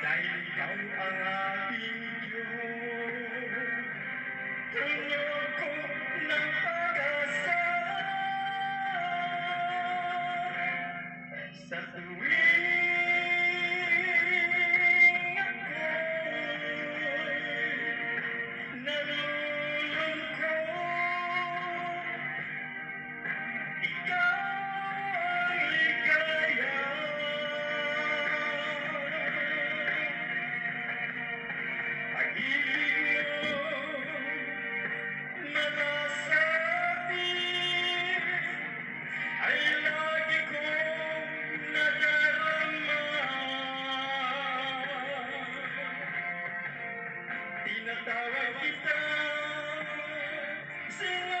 Sa tuwing Tinatawag kita. Sila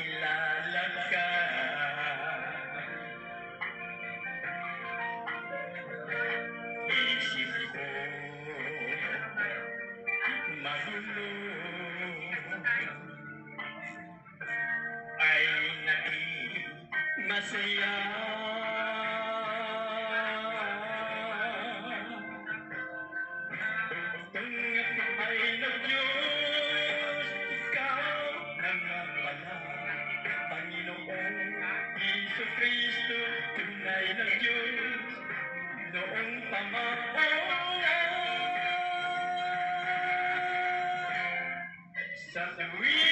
makilala ka. Isip ko magulo. Ay naging masaya. Something real.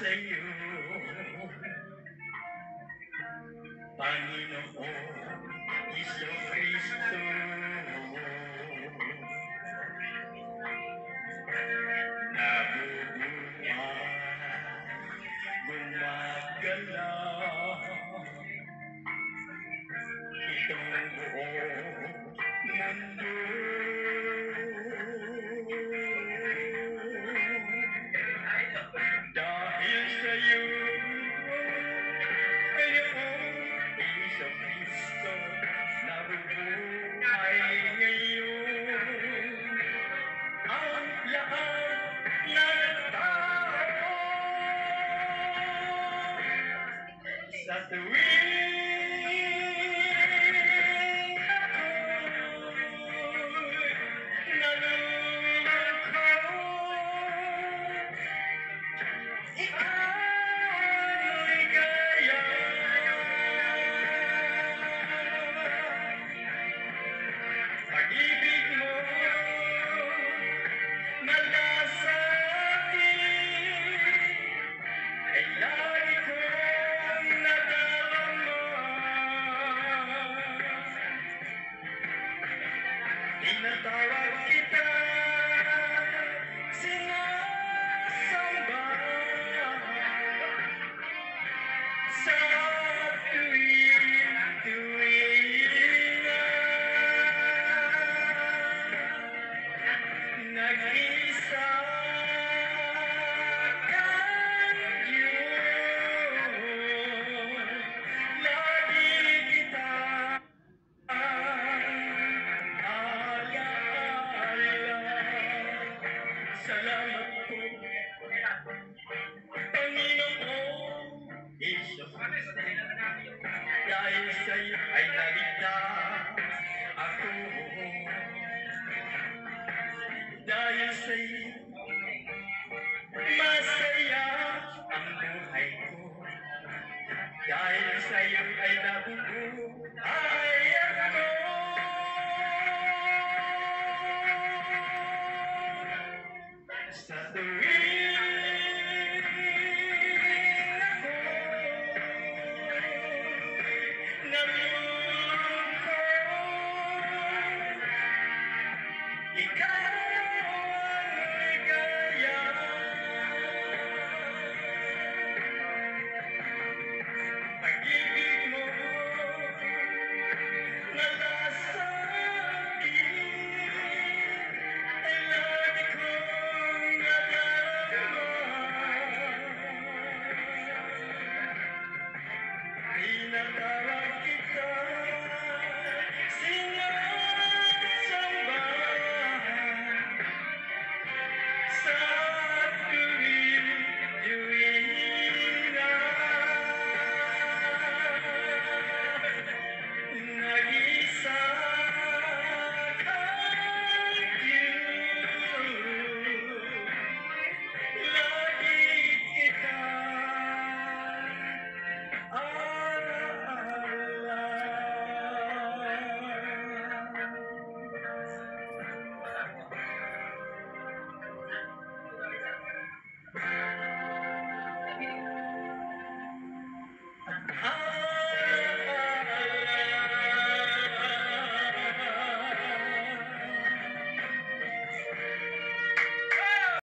say you. you. salamat po. Panginoon, Jesus, dahil sa'yo ay naligtas ako. Dahil sa'yo, masaya ang buhay ko. Dahil sa'yo,